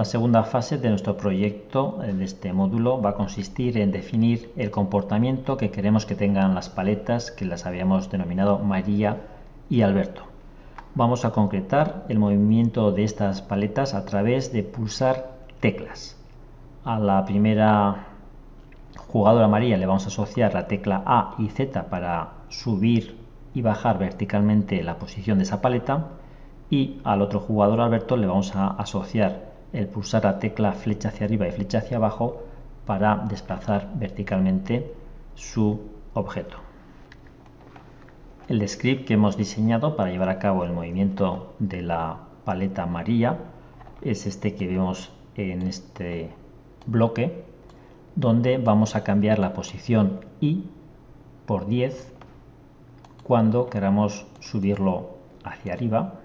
La segunda fase de nuestro proyecto de este módulo va a consistir en definir el comportamiento que queremos que tengan las paletas que las habíamos denominado María y Alberto. Vamos a concretar el movimiento de estas paletas a través de pulsar teclas. A la primera jugadora María le vamos a asociar la tecla A y Z para subir y bajar verticalmente la posición de esa paleta y al otro jugador Alberto le vamos a asociar el pulsar la tecla flecha hacia arriba y flecha hacia abajo para desplazar verticalmente su objeto. El script que hemos diseñado para llevar a cabo el movimiento de la paleta María es este que vemos en este bloque donde vamos a cambiar la posición I por 10 cuando queramos subirlo hacia arriba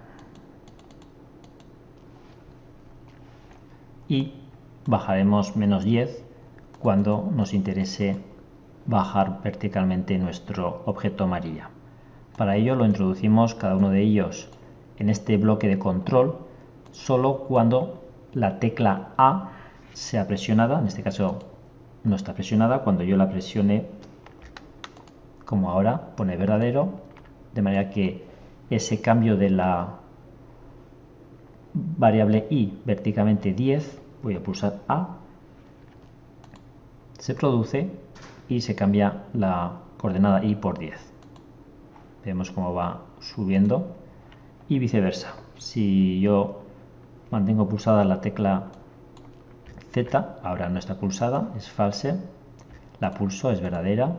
y bajaremos menos 10 cuando nos interese bajar verticalmente nuestro objeto amarilla. Para ello lo introducimos cada uno de ellos en este bloque de control solo cuando la tecla A sea presionada, en este caso no está presionada, cuando yo la presione como ahora pone verdadero, de manera que ese cambio de la variable i verticalmente 10, voy a pulsar A, se produce y se cambia la coordenada i por 10. Vemos cómo va subiendo y viceversa. Si yo mantengo pulsada la tecla Z, ahora no está pulsada, es false, la pulso, es verdadera.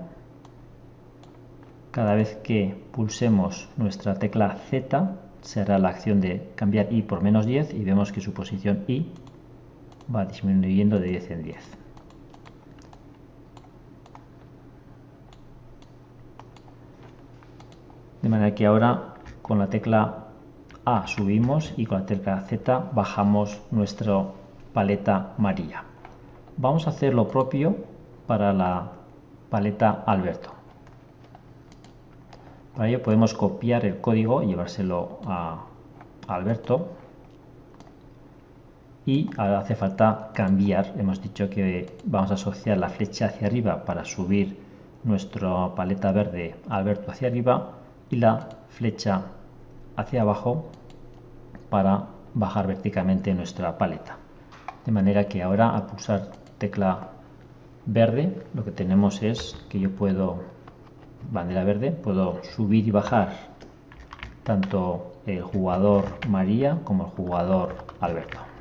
Cada vez que pulsemos nuestra tecla Z, será la acción de cambiar i por menos 10 y vemos que su posición i va disminuyendo de 10 en 10. De manera que ahora con la tecla A subimos y con la tecla Z bajamos nuestra paleta María. Vamos a hacer lo propio para la paleta Alberto. Para ello podemos copiar el código llevárselo a Alberto. Y ahora hace falta cambiar. Hemos dicho que vamos a asociar la flecha hacia arriba para subir nuestra paleta verde Alberto hacia arriba y la flecha hacia abajo para bajar verticalmente nuestra paleta. De manera que ahora al pulsar tecla verde lo que tenemos es que yo puedo bandera verde, puedo subir y bajar tanto el jugador María como el jugador Alberto.